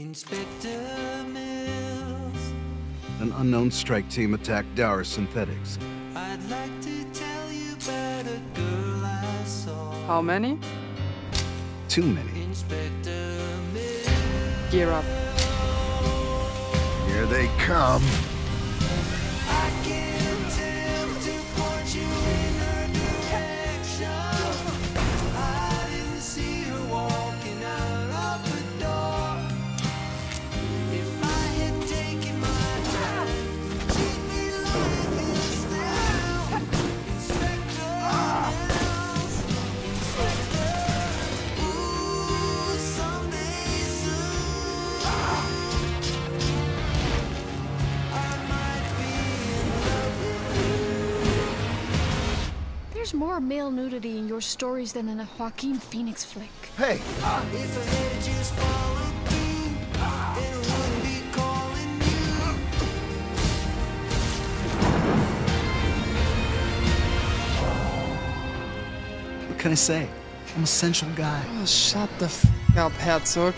Inspector Mills, An unknown strike team attacked Dauer Synthetics. I'd like to tell you about a girl I saw. How many? Too many. Inspector Mills, Gear up. Here they come. There's more male nudity in your stories than in a Joaquin Phoenix flick. Hey, If I had just followed through, then I wouldn't be calling you. what can I say? I'm a sensual guy. Oh, shut the f up, Herzog.